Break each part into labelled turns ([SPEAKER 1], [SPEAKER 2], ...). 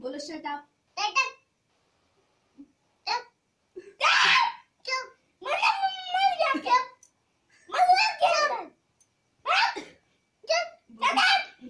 [SPEAKER 1] बोलो shut up.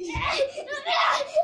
[SPEAKER 2] Yeah.